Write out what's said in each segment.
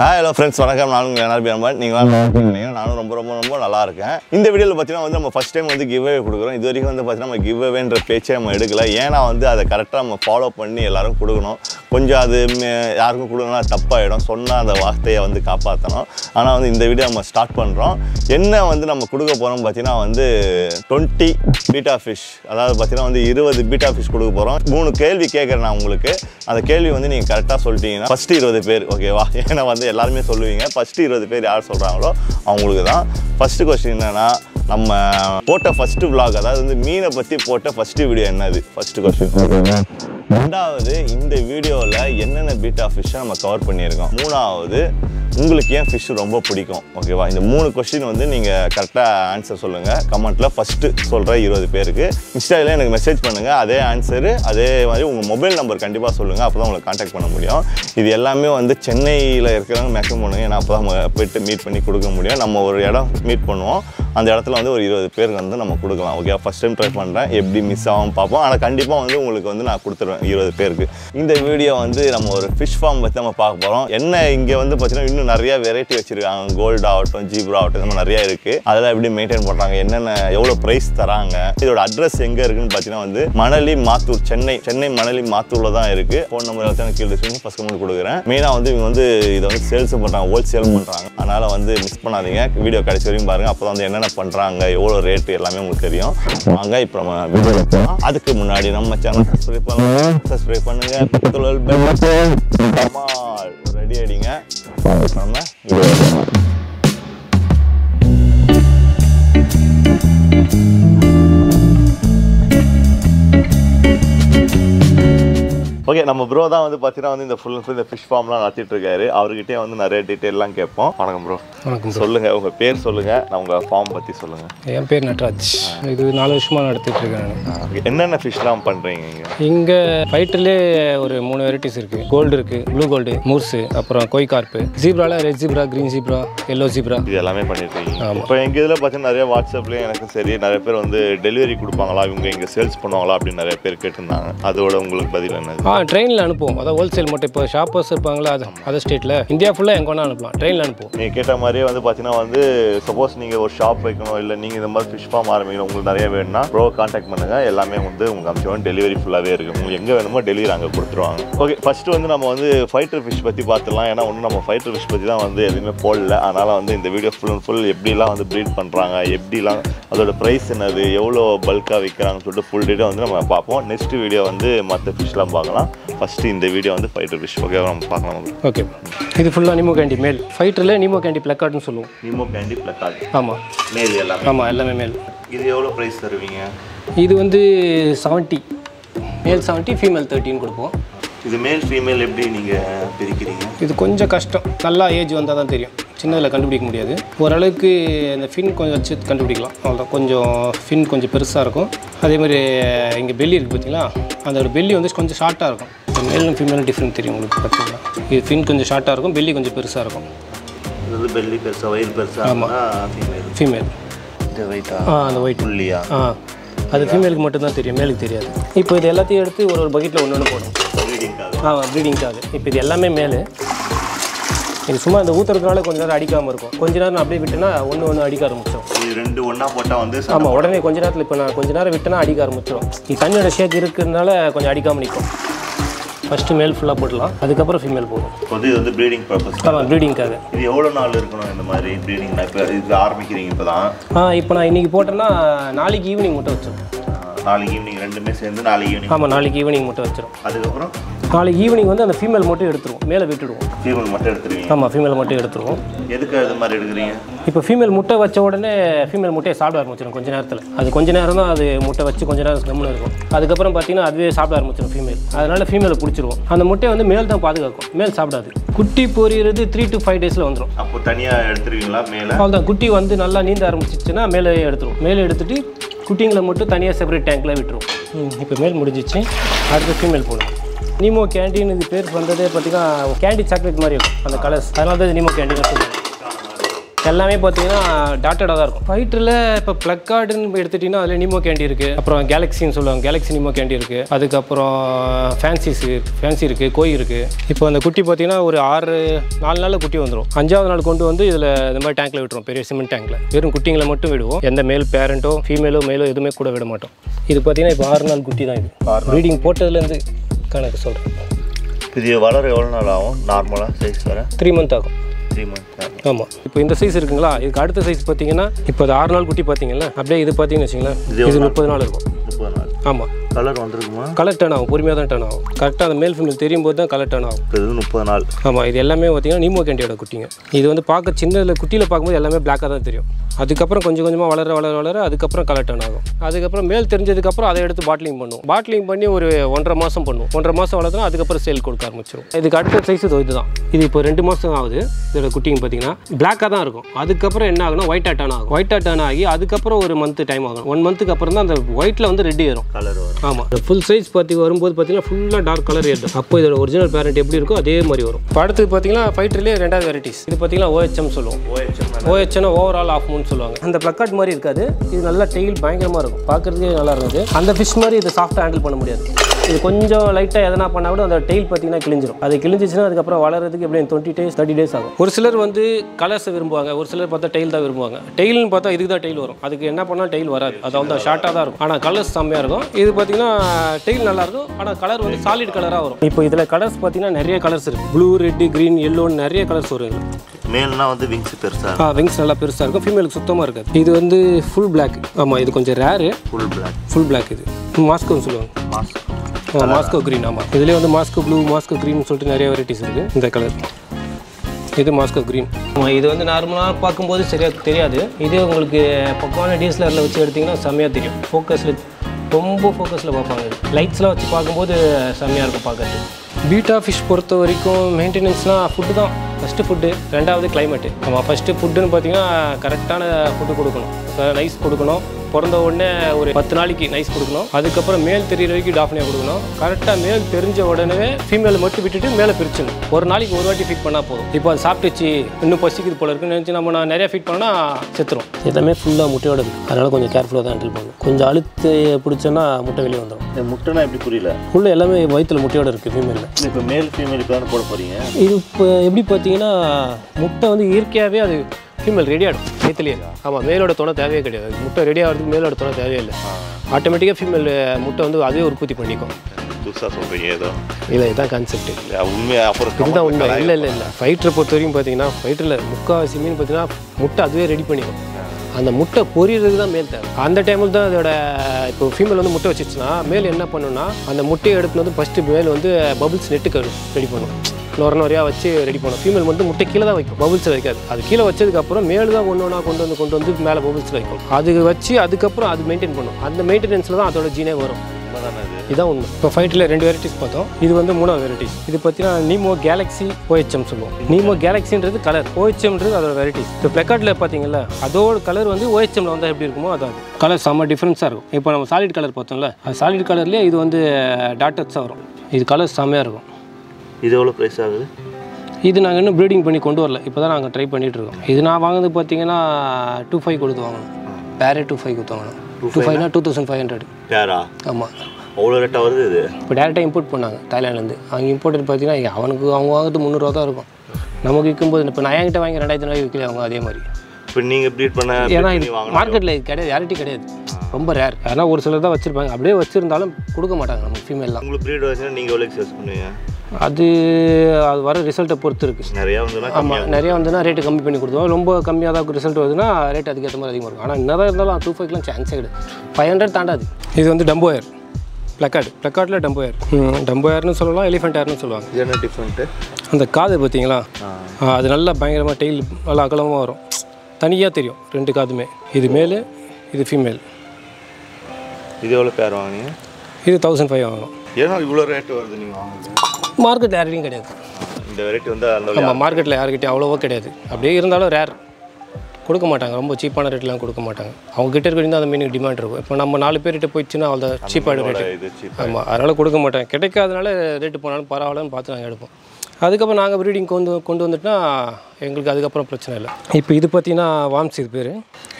Hi hello friends வணக்கம். நானும் உங்கள் எல்லாரும் நீங்கள் நல்லா இருக்கீங்க நானும் ரொம்ப ரொம்ப ரொம்ப நல்லா இருக்கேன். இந்த வீடியோவில் பார்த்தீங்கன்னா வந்து நம்ம ஃபஸ்ட் டைம் வந்து கிவ்வே கொடுக்குறோம். இது வரைக்கும் வந்து பார்த்தீங்கன்னா நம்ம கிவ்வேன்ற பேச்சே நம்ம எடுக்கல. ஏன்னா வந்து அதை கரெக்டாக நம்ம ஃபாலோ பண்ணி எல்லாரும் கொடுக்கணும். கொஞ்சம் அது யாருக்கும் கொடுக்கணும்னா தப்பாகிடும் சொன்னால் அந்த வார்த்தையை வந்து காப்பாற்றணும் ஆனால் வந்து இந்த வீடியோ நம்ம ஸ்டார்ட் பண்ணுறோம் என்ன வந்து நம்ம கொடுக்க போகிறோம் பார்த்தீங்கன்னா வந்து டுவெண்ட்டி பீட்டா ஃபிஷ் அதாவது பார்த்தீங்கன்னா வந்து இருபது பீட்டா ஃபிஷ் கொடுக்க போகிறோம் மூணு கேள்வி கேட்குறேன் நான் உங்களுக்கு. அந்த கேள்வி வந்து நீங்கள் கரெக்டாக சொல்லிட்டீங்கன்னா ஃபஸ்ட்டு இருபது பேர். ஓகேவா ஏன்னா வந்து எல்லாருமே சொல்லுவீங்க. ஃபஸ்ட்டு இருபது பேர் யார் சொல்கிறாங்களோ அவங்களுக்கு தான். ஃபஸ்ட்டு கொஸ்டின் என்னன்னா நம்ம போட்ட ஃபஸ்ட்டு vlog அதாவது வந்து மீனை பற்றி போட்ட ஃபஸ்ட்டு வீடியோ என்னது? ஃபஸ்ட்டு கொஸ்டின் ரெண்டாவது இந்த வீடியோவில் என்னென்ன பீட்டா ஃபிஷ்ஷை நம்ம கவர் பண்ணியிருக்கோம்? மூணாவது உங்களுக்கு ஏன் ஃபிஷ் ரொம்ப பிடிக்கும்? ஓகேவா இந்த மூணு கொஸ்டின் வந்து நீங்கள் கரெக்டாக ஆன்சர் சொல்லுங்கள் கமெண்ட்டில் ஃபஸ்ட்டு சொல்கிற இருபது பேருக்கு. இன்ஸ்டாவில் எனக்கு மெசேஜ் பண்ணுங்கள் அதே ஆன்சரு அதே மாதிரி உங்கள் மொபைல் நம்பர் கண்டிப்பாக சொல்லுங்கள் அப்போ தான் உங்களை காண்டாக்ட் பண்ண முடியும். இது எல்லாமே வந்து சென்னையில் இருக்கிறவங்க மேக்ஸிமம் பண்ணுங்க. ஏன்னா அப்போ தான் போயிட்டு மீட் பண்ணி கொடுக்க முடியும். நம்ம ஒரு இடம் மீட் பண்ணுவோம். அந்த இடத்துல வந்து ஒரு இருபது பேருக்கு வந்து நம்ம கொடுக்கலாம். ஓகே ஃபஸ்ட் டைம் ட்ரை பண்ணுறேன் எப்படி மிஸ் ஆகும் பார்ப்போம். ஆனால் கண்டிப்பாக வந்து உங்களுக்கு வந்து நான் கொடுத்துருவேன் இருபது பேருக்கு. இந்த வீடியோ வந்து நம்ம ஒரு ஃபிஷ் ஃபார்ம் பற்றி நம்ம பார்க்க போகிறோம் என்ன இங்கே வந்து பார்த்தீங்கன்னா இன்னும் நிறையா வெரைட்டி வச்சுருக்காங்க. கோல்டு ஆகட்டும் ஜீப்ரா ஆகட்டும் இந்த மாதிரி நிறையா இருக்குது அதெல்லாம் எப்படி மெயின்டைன் பண்ணுறாங்க என்னென்ன எவ்வளோ ப்ரைஸ் தராங்க? இதோட அட்ரஸ் எங்கே இருக்குன்னு பார்த்தீங்கன்னா வந்து மணலி மாத்தூர் சென்னை. சென்னை மணலி மாத்தூரில் தான் இருக்குது ஃபோன் நம்பர் எல்லாத்தையும் கீழே சொல்லி ஃபஸ்ட் கமெண்ட் கொடுக்குறேன். மெயினாக வந்து இவங்க வந்து இதை வந்து சேல்ஸும் பண்ணுறாங்க ஹோல்சேலும் பண்ணுறாங்க அதனால் வந்து மிஸ் பண்ணாதீங்க. வீடியோ கடைசி வரையும் பாருங்கள் அப்போ வந்து என்னென்ன பண்ணுறாங்க எவ்வளோ ரேட்டு எல்லாமே உங்களுக்கு தெரியும். வாங்க இப்போ நம்ம வீடியோவில் போகலாம் அதுக்கு முன்னாடி நம்ம சேனல் சப்ஸ்கிரைப் பண்ணுங்க. சப்ஸ்கிரைப் பண்ணுங்க பக்கத்தில் ரெடி ஆகிடுங்க நம்ம வீடியோ ஓகே நம்ம ப்ரோ தான் வந்து பார்த்தீங்கன்னா வந்து இந்த ஃபுல் அண்ட் ஃபுல் இந்த ஃபிஷ் ஃபார்ம்லாம் நடத்திட்டு இருக்காரு. அவர்கிட்டயே வந்து நிறைய டீட்டெயிலாம் கேட்போம். வணக்கம் ப்ரோ வணக்கம் ப்ரோ சொல்லுங்க உங்க பேர் சொல்லுங்க நான் உங்க ஃபார்ம் பத்தி சொல்லுங்க. என் பேர் நட்ராஜ். இது நாலு வருஷமாக நடத்திட்டு இருக்கேன் என்னென்ன ஃபிஷ்லாம் பண்றீங்க இங்க? இங்கே ஃபைட்டர்லேயே ஒரு மூணு வெரைட்டிஸ் இருக்குது கோல்டு இருக்குது ப்ளூ கோல்டு மூர்ஸு அப்புறம் koi carp ஜீப்ரால red zebra green zebra yellow zebra இது எல்லாமே பண்ணிட்டு இருக்கீங்க இப்போ எங்க இதுல பார்த்தீங்கன்னா நிறைய வாட்ஸ்அப்லயும் எனக்கும் சரி நிறைய பேர் வந்து டெலிவரி கொடுப்பாங்களா? இவங்க இங்க சேல்ஸ் பண்ணுவாங்களா? அப்படின்னு நிறைய பேர் கேட்டிருந்தாங்க. அதோட உங்களுக்கு பதில் என்னது? ஆ ட்ரெயினில் அனுப்புவோம். அதாவது ஹோல்சேல் மட்டும். இப்போ ஷாப்பர்ஸ் இருப்பாங்களா அது அதர் ஸ்டேட்டில் இந்தியா ஃபுல்லாக எங்கே வேணால் அனுப்பலாம். ட்ரெயினில் அனுப்புவோம். நீங்க கேட்ட மாதிரியே வந்து பார்த்தீங்கன்னா வந்து சப்போஸ் நீங்க ஒரு ஷாப் வைக்கணும் இல்லை நீங்க இந்த மாதிரி ஃபிஷ் ஃபார்ம் ஆரம்பிக்கணும் உங்களுக்கு நிறைய வேணும்னா ப்ரோ கான்டாக்ட் பண்ணுங்க. எல்லாமே வந்து உங்களுக்கு அமிச்சோம் டெலிவரி ஃபுல்லாகவே இருக்கு. உங்களுக்கு எங்க வேணுமோ டெலிவரி அங்கே கொடுத்துருவாங்க. ஓகே ஃபர்ஸ்ட் வந்து நம்ம வந்து ஃபைட்டர் ஃபிஷ் பத்தி பார்த்துலாம் ஏன்னா ஒன்றும் நம்ம ஃபைட்டர் ஃபிஷ் பத்தி தான் வந்து எதுவுமே போடல. அதனால வந்து இந்த வீடியோ ஃபுல் அண்ட் ஃபுல் எப்படிலாம் வந்து ப்ரீட் பண்றாங்க எப்படிலாம் அதோட ப்ரைஸ் என்னது எவ்வளோ பல்காக விற்கிறாங்கன்னு சொல்லிட்டு ஃபுல் டீட்டெயில் வந்து நம்ம பார்ப்போம். நெக்ஸ்ட் வீடியோ வந்து மற்ற ஃபிஷ்லாம் பார்க்கலாம். ஃபர்ஸ்ட் இந்த வீடியோ வந்து ஃபைட்டர் ஃபிஷ் ஓகே நம்ம பார்க்கலாம் ஓகே இது ஃபுல்லாக நீமோ கேண்டி மேல். ஃபைட்டரில் நீமோ கேண்டி பிளக்கார்ட்னு சொல்லுவோம். நிமோ கேண்டி பிளக்கார்டு ஆமாம் மேல் எல்லாமே. ஆமாம் எல்லாமே மேல். இது எவ்வளோ ப்ரைஸ் தருவீங்க? இது வந்து செவன்ட்டி மேல் செவன்ட்டி ஃபீமேல் தேர்ட்டின்னு கொடுப்போம். இது மேல் ஃபீமேல் எப்படி நீங்கள் பிரிக்கிறீங்க? இது கொஞ்சம் கஷ்டம். நல்லா ஏஜ் வந்தால் தான் தெரியும். சின்னதில் கண்டுபிடிக்க முடியாது. ஓரளவுக்கு இந்த ஃபின் கொஞ்சம் வச்சு கண்டுபிடிக்கலாம். அவ்வளோதான் கொஞ்சம் ஃபின் கொஞ்சம் பெருசாக இருக்கும். அதே மாதிரி இங்கே பெல்லி இருக்குது பார்த்தீங்களா அதோட பெல்லி வந்து கொஞ்சம் ஷார்ட்டாக இருக்கும். மேலும் ஃபீமேலும் டிஃப்ரெண்ட் தெரியும் உங்களுக்கு பார்த்தீங்களா? இது ஃபின் கொஞ்சம் ஷார்ட்டாக இருக்கும் பெல்லி கொஞ்சம் பெருசாக இருக்கும். இது வந்து பெல்லி பெருசாக வயிறு பெருசாக ஃபீமேல் ஃபீமேல் இந்த வெயிட்டா ஆ? அந்த ஒயிட் புள்ளியா? ஆ அது ஃபீமேலுக்கு மட்டும்தான் தெரியும் மேலுக்கு தெரியாது. இப்போ இது எல்லாத்தையும் எடுத்து ஒரு ஒரு பக்கெட்டில் ஒன்று ஒன்று போடும் ஆ ப்ரீடிங்காக இப்போ இது எல்லாமே மேலு இது சும்மா இந்த ஊற்றுறதுனால கொஞ்ச நேரம் அடிக்காமல் இருக்கும். கொஞ்ச நேரம் அப்படியே விட்டேன்னா ஒன்று ஒன்று அடிக்க ஆரம்பிச்சிடும் இது ரெண்டு ஒன்றா போட்டால் வந்து ஆமாம் உடனே கொஞ்ச நேரத்தில் இப்போ நான் கொஞ்ச நேரம் விட்டேன்னா அடிக்க ஆரம்பிச்சிடும் இது தண்ணியோட ஷேக் இருக்கிறதுனால கொஞ்சம் அடிக்காமல் நிற்கும் ஃபஸ்ட்டு மேல் ஃபுல்லாக போடலாம் அதுக்கப்புறம் ஃபீமேல் போடும். வந்து இது வந்து ப்ரீடிங் பர்பஸ் ஆமாம் ப்ரீடிங்காக இது எவ்வளோ நாள் இருக்கணும் இந்த மாதிரி ப்ரீடிங் இப்போ இது ஆரம்பிக்கிறீங்க இப்போ தான் ஆ இப்போ நான் இன்றைக்கி போட்டேன்னா நாளைக்கு ஈவினிங் முட்டை வச்சிடும் நாளைக்கு ஈவினிங் ரெண்டுமே சேர்ந்து நாளைக்கு ஈவினிங் ஆமாம் நாளைக்கு ஈவினிங் முட்டை வச்சிடும் அதுக்கப்புறம்? நாளைக்கு ஈவினிங் வந்து அந்த ஃபீமேல் மட்டும் எடுத்துருவோம். மேலே விட்டுடுவோம். ஃபீமேல் மட்டும் எடுத்துருவீங்க? ஆமாம் ஃபீமேல் மட்டும் எடுத்துருவோம். எதுக்கு அது மாதிரி எடுக்கிறீங்க? இப்போ ஃபீமேல் முட்டை வச்ச உடனே ஃபீமேல் முட்டையை சாப்பிட ஆரம்பிச்சிடும் கொஞ்ச நேரத்தில். அது கொஞ்ச நேரம் தான் அது முட்டை வச்சு கொஞ்ச நேரம் கம்முன்னு இருக்கும். அதுக்கப்புறம் பார்த்தீங்கன்னா அதுவே சாப்பிட ஆரம்பிச்சிடும் ஃபீமேல் அதனால ஃபீமேலை பிடிச்சிருவோம். அந்த முட்டையை வந்து மேல் தான் பாதுகாக்கும். மேல் சாப்பிடாது. குட்டி பொரியிறது த்ரீ டு ஃபைவ் டேஸில் வந்துடும் அப்போ தனியாக எடுத்துருவீங்களா மேலே? அவ்வளோதான் குட்டி வந்து நல்லா நீந்த ஆரம்பிச்சிச்சுன்னா மேலே எடுத்துரும் மேலே எடுத்துட்டு குட்டிங்களை மட்டும் தனியாக செப்பரேட் டேங்க்கில் விட்டுரும். இப்போ மேல் முடிஞ்சிச்சு. அடுத்து ஃபீமேல் போகணும் நீமோ கேண்டீன் இது பேர் வந்ததே பார்த்தீங்கன்னா கேண்டி சாக்லேட் மாதிரி இருக்கும். அந்த கலர்ஸ் அதனால தான் இது நீமோ கேண்டீன் எல்லாமே பார்த்தீங்கன்னா டாட்டடாக தான் இருக்கும். ஃபைட்டரில் இப்போ ப்ளக் கார்டுன்னு எடுத்துட்டிங்கன்னா அதில் நிமோ கேண்டி இருக்குது அப்புறம் கேலக்ஸின்னு சொல்லுவாங்க. கேலக்ஸி நிமோ கேண்டி இருக்குது அதுக்கப்புறம் ஃபேன்சிஸ் ஃபேன்சி இருக்குது கோய் இருக்குது இப்போ அந்த குட்டி பார்த்தீங்கன்னா ஒரு ஆறு நாலு நாளில் குட்டி வந்துடும் அஞ்சாவது நாள் கொண்டு வந்து இதில் இந்த மாதிரி டேங்க்கில் விட்டுரும். பெரிய சிமெண்ட் டேங்க்கில் வெறும் குட்டிங்களை மட்டும் விடுவோம். எந்த மேல் பேரண்ட்டோ ஃபீமேலோ மேலோ எதுவுமே கூட விட மாட்டோம். இது பார்த்தீங்கன்னா இப்போ ஆறு நாள் குட்டி தான் இது. ப்ரீடிங் போட்டதுலேருந்து கணக்கு சொல்கிறேன் இது வளர எவ்வளோ நாள் ஆகும்? நார்மலாக சைஸ் வர த்ரீ மந்த் ஆகும். த்ரீ ஆமாம் இப்போ இந்த சைஸ் இருக்குங்களா? இதுக்கு அடுத்த சைஸ் பார்த்தீங்கன்னா இப்போ அது ஆறு நாள் குட்டி பார்த்தீங்கன்னா அப்படியே இது பார்த்தீங்கன்னு வச்சுங்களேன் இது முப்பது நாள் இருக்கும். முப்பது நாள். ஆமாம் கலர் வந்திருக்குமா கலர் டர்ன் ஆகும். பொறுமையாக தான் டர்ன் ஆகும். கரெக்டாக அந்த மேல் ஃபீமேல் தெரியும் போது தான் கலர் டர்ன் ஆகும். இது முப்பது நாள். ஆமாம் இது எல்லாமே பார்த்தீங்கன்னா நீமோ கேண்டியோட குட்டிங்க. இது வந்து பார்க்க சின்னதில் குட்டியில் பார்க்கும்போது எல்லாமே பிளாக்காக தான் தெரியும். அதுக்கப்புறம் கொஞ்சம் கொஞ்சமாக வளர வளர வளர அதுக்கப்புறம் கலர் டர்ன் ஆகும். அதுக்கப்புறம் மேல் தெரிஞ்சதுக்கப்புறம் அதை எடுத்து பாட்லிங் பண்ணுவோம். பாட்லிங் பண்ணி ஒரு ஒன்றரை மாதம் பண்ணுவோம். ஒன்றரை மாதம் வளர்த்தா அதுக்கப்புறம் சேல் கொடுக்க ஆரம்பிச்சிடும் இதுக்கு அடுத்த சைஸ் இது இதுதான். இது இப்போ ரெண்டு மாதம் ஆகுது. இதோட குட்டிங்க பார்த்தீங்கன்னா பிளாக்காக தான் இருக்கும். அதுக்கப்புறம் என்ன ஆகும்னா ஒயிட் டர்ன் ஆகும். ஒயிட் டர்ன் ஆகி அதுக்கப்புறம் ஒரு மந்த் டைம் ஆகும். ஒன் மந்த்துக்கு அப்புறம் தான் அந்த ஒயிட்டில் வந்து ரெட் ஏறும். கலர் வரும். ஆமாம் ஃபுல் சைஸ் பார்த்தி வரும்போது பார்த்தீங்கன்னா ஃபுல்லாக டார்க் கலர் ஏறும் அப்போ இதோட ஒரிஜினல் பேரண்ட் எப்படி இருக்கோ அதே மாதிரி வரும். அடுத்து பார்த்தீங்கன்னா ஃபைட்டர்லேயே ரெண்டாவது வெரைட்டிஸ் இது பார்த்தீங்கன்னா ஓஹெச்எம் சொல்லுவோம். ஓஹெச்எம்னா ஓவரால் ஆஃப் மூன் சொல்லுவாங்க. அந்த பிளக்கார்ட் மாதிரி இருக்காது. இது நல்லா டெயில் பயங்கரமாக இருக்கும். பார்க்குறதுக்கே நல்லா இருந்தது. அந்த ஃபிஷ் மாதிரி இது சாஃப்டாக ஹேண்டில் பண்ண முடியாது. இது கொஞ்சம் லைட்டாக எதனா பண்ணால் கூட அந்த டெயில் பார்த்தீங்கன்னா கிழிஞ்சிரும். அது கிழிஞ்சிச்சுன்னா அதுக்கப்புறம் வளர்றதுக்கு எப்படியும் டுவெண்ட்டி டேஸ் தேர்ட்டி டேஸ் ஆகும். ஒரு சிலர் வந்து கலர்ஸ் விரும்புவாங்க. ஒரு சிலர் பார்த்தா டெயில் தான் விரும்புவாங்க. டெயில்னு பார்த்தா இதுக்கு தான் டெயில் வரும். அதுக்கு என்ன பண்ணால் டெயில் வராது. அது வந்து ஷார்ட்டாக தான் இருக்கும். ஆனால் கலர்ஸ் செம்மையாக இருக்கும். இது பார்த்தீங்கன்னா டெயில் நல்லா இருக்கும். ஆனால் கலர் வந்து சாலிட் கலராக வரும். இப்போ இதில் கலர்ஸ் பார்த்தீங்கன்னா நிறைய கலர்ஸ் இருக்குது ப்ளூ ரெட் க்ரீன் எல்லோன்னு நிறைய கலர்ஸ் வரும் இதில். மேல்னா வந்து விங்ஸ் பெருசாக ஆ விங்ஸ் நல்லா பெருசாக இருக்கும். ஃபீமேலுக்கு சுத்தமாக இருக்காது. இது வந்து ஃபுல் பிளாக் ஆமாம் இது கொஞ்சம் rare full black full black இது. மாஸ்கோன்னு சொல்லுவாங்க. மாஸ்க் ஆ, மாஸ்கோ க்ரீன் ஆமாம் இதுலேயே வந்து மாஸ்கோ ப்ளூ மாஸ்கோ க்ரீன் சொல்லிட்டு நிறைய வெரைட்டிஸ் இருக்குது இந்த கலர் இது மாஸ்கோ க்ரீன் இது வந்து நார்மலாக பார்க்கும்போது சரியாக தெரியாது. இதே உங்களுக்கு பக்கமான டிஎஸ்எல்ஆரில் வச்சு எடுத்திங்கன்னா செம்மையாக தெரியும். ஃபோக்கஸில் ரொம்ப ஃபோக்கஸில் பார்ப்பாங்க. லைட்ஸ்லாம் வச்சு பார்க்கும்போது செம்மையாக இருக்கும் பார்க்கறது பீட்டா ஃபிஷ் பொறுத்த வரைக்கும் மெயின்டெனன்ஸ்னால் ஃபுட்டு தான். ஃபஸ்ட்டு ஃபுட்டு ரெண்டாவது கிளைமேட்டு நம்ம ஃபஸ்ட்டு ஃபுட்டுன்னு பார்த்தீங்கன்னா கரெக்டான ஃபுட்டு கொடுக்கணும். நைஸ் கொடுக்கணும். பிறந்த உடனே ஒரு பத்து நாளைக்கு நைஸ் கொடுக்கணும். அதுக்கப்புறம் மேல் தெரியிற வரைக்கும் டாஃப்னியா கொடுக்கணும். கரெக்டாக மேல் தெரிஞ்ச உடனே ஃபீமேலை மட்டும் விட்டுட்டு மேலே பிரிச்சிடணும். ஒரு நாளைக்கு ஒரு வாட்டி ஃபீட் பண்ணால் போதும். இப்போ அது சாப்பிட்டுச்சு இன்னும் பசிக்குது போல இருக்குன்னு நினச்சி நம்ம நான் நிறைய ஃபீட் பண்ணால் செத்துரும். எல்லாமே ஃபுல்லாக முட்டையோட அதனால் கொஞ்சம் கேர்ஃபுல்லாக தான் ஹேண்டில் பண்ணணும். கொஞ்சம் அழுத்து பிடிச்சோன்னா முட்டை வெளியே வந்துடும் முட்டைனா எப்படி புரியல? உள்ள எல்லாமே வயிற்றுல முட்டையோட இருக்குது ஃபீமேலில் இப்போ மேல் ஃபீமேல் இப்போ போட போகிறீங்க இது இப்போ எப்படி பார்த்தீங்கன்னா முட்டை வந்து இயற்கையாகவே அது ஃபீமேல் ரெடி ஆகிடும் வயிற்றுலேயே ஆமாம் மேலோட துணை தேவையே கிடையாது. முட்டை ரெடி ஆகிறதுக்கு மேலோட துணை தேவையே இல்லை. ஆட்டோமேட்டிக்காக ஃபீமேல் முட்டை வந்து அதே உற்பத்தி பண்ணிக்கும். புதுசாக சொல்கிறீங்க ஏதோ. இல்லை இதுதான் கான்செப்ட் உண்மையாக அப்புறம் இதுதான் உண்மை. இல்லை இல்லை இல்லை. ஃபைட்டரை பொறுத்த வரைக்கும் பார்த்தீங்கன்னா ஃபைட்டரில் முக்கால்வாசி மீன் பார்த்தீங்கன்னா முட்டை அதுவே ரெடி பண்ணிக்கும். அந்த முட்டை பொரியறதுக்கு தான் மேல் தேவை. அந்த டைமில் தான் அதோட இப்போ ஃபீமேல் வந்து முட்டை வச்சிச்சுன்னா மேல் என்ன பண்ணுன்னா அந்த முட்டையை எடுத்து வந்து ஃபஸ்ட்டு மேல் வந்து பபுள்ஸ் நெட்டுக்கு ரெடி பண்ணும். நொர நொறையா வச்சு ரெடி பண்ணும். ஃபீமேல் வந்து முட்டை கீழே தான் வைக்கும். பபுள்ஸ் வைக்காது. அது கீழே வச்சதுக்கப்புறம் மேலே தான் ஒன்று ஒன்றா கொண்டு வந்து கொண்டு வந்து மேலே பபுள்ஸ் வைக்கும். அது வச்சு அதுக்கப்புறம் அது மெயின்டைன் பண்ணும். அந்த மெயின்டெனன்ஸில் தான் அதோட ஜீனே வரும். இதான் உண்மை. இப்போ ஃபைட்டில் ரெண்டு வெரைட்டிஸ் பார்த்தோம். இது வந்து மூணாவது வெரைட்டிஸ் இது பார்த்தீங்கன்னா நீமோ கேலக்ஸி ஓஹெச்எம் சொல்லுவோம். நீமோ கேலக்ஸின்றது கலர் ஓஹெச்எம்ன்றது அதோட வெரைட்டிஸ் இப்போ பிளக்கார்டில் பார்த்தீங்களா அதோட கலர் வந்து ஓஹெச்எம்ல வந்து எப்படி இருக்குமோ அதான் கலர் செம்ம டிஃப்ரென்ஸாக இருக்கும். இப்போ நம்ம சாலிட் கலர் பார்த்தோம்ல அது சாலிட் கலர்லேயே இது வந்து டாட்டர்ஸாக வரும். இது கலர் செம்மையாக இருக்கும். இது எவ்வளோ ப்ரைஸ் ஆகுது? இது நாங்கள் இன்னும் ப்ரீடிங் பண்ணி கொண்டு வரல. இப்போ தான் நாங்கள் ட்ரை பண்ணிட்டு இருக்கோம். இது நான் வாங்கினது பார்த்தீங்கன்னா டூ ஃபைவ் கொடுத்து வாங்கணும். பேரே டூ ஃபைவ் கொடுத்து வாங்கணும். டூ ஃபைவ்னா டூ தௌசண்ட் ஃபைவ் ஹண்ட்ரட் யாரா ஆமாம் அவ்வளோ ரேட்டாக வருது இது? இப்போ டேரெக்டாக இம்போர்ட் பண்ணாங்க தாய்லாண்ட்லேருந்து அங்கே இம்போர்ட் பார்த்தீங்கன்னா அவனுக்கு அவங்க வாங்குறது முந்நூறுவா தான் இருக்கும். நமக்கு விற்கும்போது இப்போ நான் என்கிட்ட வாங்கி ரெண்டாயிரத்தி ரூபாய் விற்கல அவங்க? அதே மாதிரி. இப்போ நீங்கள் ப்ரீட் பண்ண ஏன்னா இது மார்க்கெட்டில் இது கிடையாது யாரிட்டி கிடையாது. ரொம்ப ரேர் ஏன்னா ஒரு சிலர் தான் வச்சுருப்பாங்க. அப்படியே வச்சுருந்தாலும் கொடுக்க மாட்டாங்க நம்ம ஃபீமேல்லாம் உங்களுக்கு ப்ரீட் வச்சுன்னா நீங்கள் எவ்வளோ சேல்ஸ் பண்ணுவீங்க? அது அது வர ரிசல்ட்டை பொறுத்து இருக்குது நிறையா வந்துன்னா ஆமாம் நிறையா வந்துன்னா ரேட்டு கம்மி பண்ணி கொடுத்துருவோம். ரொம்ப கம்மியாக தான் ரிசல்ட் வருதுன்னா ரேட் அதுக்கேற்ற மாதிரி அதிகமாக இருக்கும். ஆனால் என்னதான் இருந்தாலும் டூ ஃபைவ்லாம் சான்ஸே கிடையாது. ஃபைவ் ஹண்ட்ரட் தாண்டாது. இது வந்து டம்போ ஏர் ப்ளக்கார்டு ப்ளக்கார்டில் டம்போ ஏர் டம்போ ஏர்னு சொல்லலாம் எலிஃபென்ட் ஏர்னு சொல்லுவாங்க. இது என்ன டிஃப்ரெண்ட்டு அந்த காது பார்த்தீங்களா? அது நல்லா பயங்கரமாக டெய்ல் நல்லா அகலமாக வரும். தனியாக தெரியும் ரெண்டு காதுமே. இது மேலு இது ஃபீமேல் இது எவ்வளோ பேர் வாங்கினீங்க? இது தௌசண்ட் ஃபைவ் வாங்கணும். ஏன்னா இவ்வளோ ரேட்டு வருது நீங்கள் வாங்குறது. மார்க்கெட்டில் யார்கிட்டையும் கிடையாது. இந்த வெரைட்டி வந்து ஆமாம் மார்க்கெட்டில் யார்கிட்டயும் அவ்வளோவா கிடையாது. அப்படியே இருந்தாலும் ரேர் கொடுக்க மாட்டாங்க. ரொம்ப சீப்பான ரேட்லாம் கொடுக்க மாட்டாங்க. அவங்க கிட்ட இருக்கிறது அந்த மீனுக்கு டிமாண்ட் இருக்கும். இப்போ நம்ம நாலு பேர்கிட்ட போயிடுச்சுன்னா அவ்வளோ சீப்பான ரேட்டு ஆமாம் அதனால் கொடுக்க மாட்டாங்க. கிடைக்காதனால ரேட்டு போனாலும் பரவாயில்லன்னு பார்த்து நாங்கள் எடுப்போம். அதுக்கப்புறம் நாங்கள் ப்ரீடிங் கொண்டு கொண்டு வந்துட்டா எங்களுக்கு அதுக்கப்புறம் பிரச்சனை இல்லை. இப்போ இது பார்த்தீங்கன்னா வாம்ஸ் இது பேர்.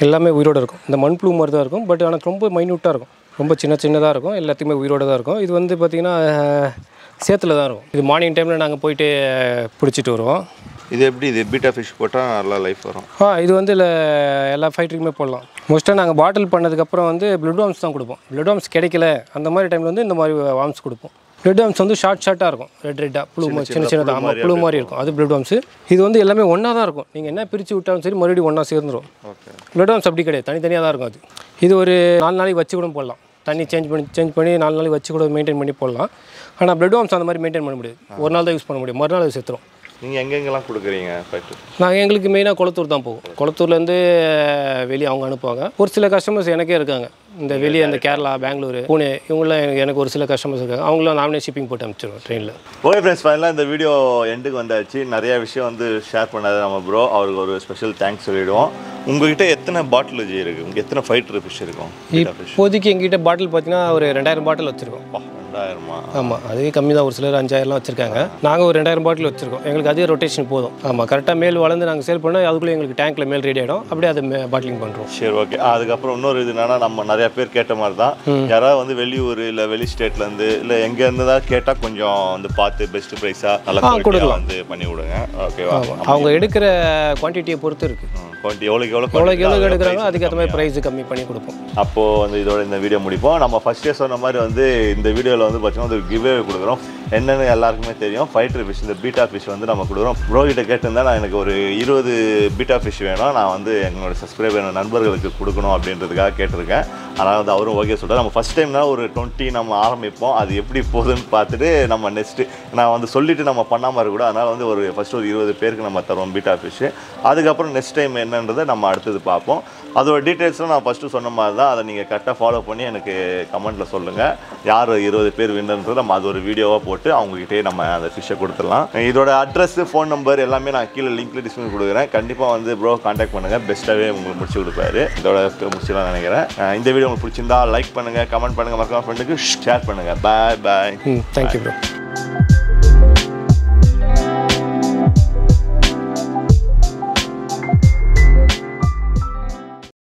எல்லாமே உயிரோடு இருக்கும். இந்த மண் புழு மாதிரி தான் இருக்கும். பட் ஆனால் ரொம்ப மைன்யூட்டாக இருக்கும். ரொம்ப சின்ன சின்னதாக இருக்கும். எல்லாத்தையுமே உயிரோடு தான் இருக்கும். இது வந்து பார்த்திங்கன்னா சேத்துல தான் இருக்கும் இது மார்னிங் டைமில் நாங்கள் போயிட்டு பிடிச்சிட்டு வருவோம். இது எப்படி? இது பீட்டா ஃபிஷ் போட்டால் நல்லா லைஃப் வரும். ஆ இது வந்து இல்லை எல்லா ஃபைட்டருக்குமே போடலாம். மோஸ்ட்டாக நாங்கள் பாட்டில் பண்ணதுக்கப்புறம் வந்து பிளட் வாம்ஸ் தான் கொடுப்போம். பிளட் வாம்ஸ் கிடைக்கல. அந்த மாதிரி டைமில் வந்து இந்த மாதிரி வாம்ஸ் கொடுப்போம். பிளட் வாம்ஸ் வந்து ஷார்ட் ஷார்ட்டாக இருக்கும். ரெட் ரெட்டாக புழு சின்ன சின்னதாக ஆமாம் புழு மாதிரி இருக்கும். அது பிளட் வாம்ஸ் இது வந்து எல்லாமே ஒன்றா தான் இருக்கும். நீங்கள் என்ன பிரித்து விட்டாலும் சரி மறுபடியும் ஒன்றா சேர்ந்துரும். ஓகே பிளட் வாம்ஸ் அப்படி கிடையாது. தனித்தனியாக தான் இருக்கும் அது. இது ஒரு நாலு நாளைக்கு வச்சு கூட போடலாம். தண்ணி சேஞ்ச் பண்ணி சேஞ்ச் பண்ணி நாலு நாளைக்கு வச்சு கூட மெயின்டைன் பண்ணி போடலாம். ஆனால் பிளட் வாம்ஸ் அந்த மாதிரி மெயின்டைன் பண்ண முடியாது. ஒரு நாள் தான் யூஸ் பண்ண முடியும். மறுநாள் செத்துரும். நீங்கள் எங்கெங்கெல்லாம் கொடுக்குறீங்க நாங்கள் எங்களுக்கு மெயினாக குளத்தூர் தான் போகும் குளத்தூர்லேருந்து வெளியே அவங்க அனுப்புவாங்க. ஒரு சில கஸ்டமர்ஸ் எனக்கே இருக்காங்க. இந்த வெளியே இந்த கேரளா பெங்களூர் புனே இவங்களாம் எனக்கு எனக்கு ஒரு சில கஸ்டமர்ஸ் இருக்காங்க. அவங்களாம் நானே ஷிப்பிங் போட்டு அனுப்பிச்சிடுவோம் ட்ரெயினில் ஓகே ஃப்ரெண்ட்ஸ் ஃபைனலாக இந்த வீடியோ எண்டுக்கு வந்தாச்சு. நிறைய விஷயம் வந்து ஷேர் பண்ணாது நம்ம ப்ரோ அவருக்கு ஒரு ஸ்பெஷல் தேங்க்ஸ் சொல்லிவிடுவோம் உங்ககிட்ட எத்தனை பாட்டில் ஜி உங்களுக்கு எத்தனை ஃபைட்டர் ஃபிஷ் இருக்கும் இப்போதைக்கு எங்ககிட்ட பாட்டில் பார்த்தீங்கன்னா ஒரு ரெண்டாயிரம் பாட்டில் வச்சுருக்கோம். ரெண்டாயிரமா? ஆமாம் அதுவே கம்மி தான் ஒரு சிலர் அஞ்சாயிரம்லாம் வச்சுருக்காங்க. நாங்கள் ஒரு ரெண்டாயிரம் பாட்டில் வச்சுருக்கோம். எங்களுக்கு அதே ரொட்டேஷன் போதும். ஆமாம் கரெக்டாக மேல் வளர்ந்து நாங்கள் சேல் பண்ணால் அதுக்குள்ளே எங்களுக்கு டேங்க்கில் மேல் ரெடி ஆகிடும் அப்படியே அதை பாட்டிலிங் பண்ணுறோம் சரி ஓகே அதுக்கப்புறம் இன்னொரு இது என்னன்னா நம்ம நிறைய பேர் கேட்ட மாதிரி தான் யாராவது வந்து வெளியூர் இல்லை வெளி ஸ்டேட்லேருந்து இல்லை எங்கேருந்து தான் கேட்டால் கொஞ்சம் வந்து பார்த்து பெஸ்ட் ப்ரைஸாக நல்ல வந்து பண்ணி விடுங்க. ஓகேவா அவங்க எடுக்கிற குவான்டிட்டியை பொறுத்து இருக்குது குவான்டி எவ்வளோக்கு எவ்வளோ எவ்வளோக்கு எவ்வளோ எடுக்கிறாங்களோ அதுக்கேற்ற மாதிரி ப்ரைஸ் கம்மி பண்ணி கொடுப்போம். அப்போது வந்து இதோட இந்த வீடியோ முடிப்போம். நம்ம ஃபஸ்ட்டே சொன்ன மாதிரி வந்து இந்த வீடியோவில் வந்து பார்த்தீங்கன்னா ஒரு கிவ்வே கொடுக்குறோம். என்னென்னு எல்லாருக்குமே தெரியும். ஃபைட்டர் ஃபிஷ் இந்த பீட்டா ஃபிஷ் வந்து நம்ம கொடுக்குறோம். ப்ரோ கிட்ட கேட்டிருந்தா நான் எனக்கு ஒரு இருபது பீட்டா ஃபிஷ் வேணும். நான் வந்து எங்களோட சப்ஸ்கிரைபர் நண்பர்களுக்கு கொடுக்கணும் அப்படின்றதுக்காக கேட்டிருக்கேன். அதனால் வந்து அவரும் ஓகே சொல்கிறார் நம்ம ஃபஸ்ட் டைம்னா ஒரு டுவெண்ட்டி நம்ம ஆரம்பிப்போம். அது எப்படி போகுதுன்னு பார்த்துட்டு நம்ம நெக்ஸ்ட்டு நான் வந்து சொல்லிவிட்டு நம்ம பண்ணாமல் இருக்கக்கூடாது அதனால் வந்து ஒரு ஃபஸ்ட்டு ஒரு இருபது பேருக்கு நம்ம தருவோம் பீட்டா ஃபிஷ்ஷு அதுக்கப்புறம் நெக்ஸ்ட் டைம் என்னன்றதை நம்ம அடுத்தது பார்ப்போம். அதோட டீட்டெயில்ஸ்லாம் நான் ஃபஸ்ட்டு சொன்ன மாதிரி தான் அதை நீங்கள் கரெக்டாக ஃபாலோ பண்ணி எனக்கு கமெண்ட்டில் சொல்லுங்கள் யார் இருபது பேர் வின்னர்ன்றது நம்ம அது ஒரு வீடியோவாக போட்டு அவங்ககிட்டயே நம்ம அந்த ஃபிஷ்ஷை கொடுத்துடலாம். இதோட அட்ரஸ் ஃபோன் நம்பர் எல்லாமே நான் கீழே லிங்க்ல டிஸ்கிரிப்ஷன் கொடுக்குறேன். கண்டிப்பாக வந்து ப்ரோ காண்டாக்ட் பண்ணுங்கள் பெஸ்ட்டாகவே உங்களுக்கு முடிச்சு கொடுப்பாரு. இதோட முடிச்சுலாம் நினைக்கிறேன். இந்த வீடியோ உங்களுக்கு பிடிச்சிருந்தா லைக் பண்ணுங்கள் கமெண்ட் பண்ணுங்கள் மறக்காம ஃப்ரெண்டுக்கு ஷேர் பண்ணுங்கள் பாய் பாய் தேங்க்யூ ப்ரோ